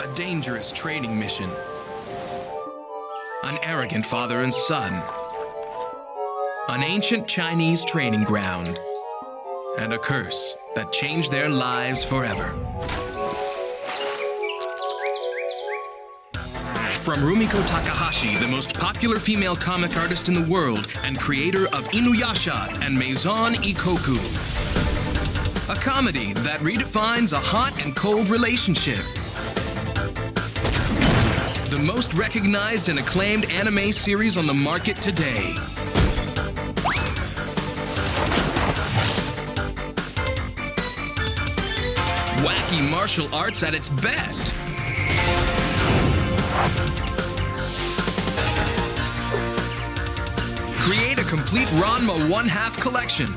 A dangerous training mission. An arrogant father and son. An ancient Chinese training ground. And a curse that changed their lives forever. From Rumiko Takahashi, the most popular female comic artist in the world and creator of Inuyasha and Maison Ikoku. A comedy that redefines a hot and cold relationship. The most recognized and acclaimed anime series on the market today. Wacky martial arts at its best. Create a complete Ranma one half collection.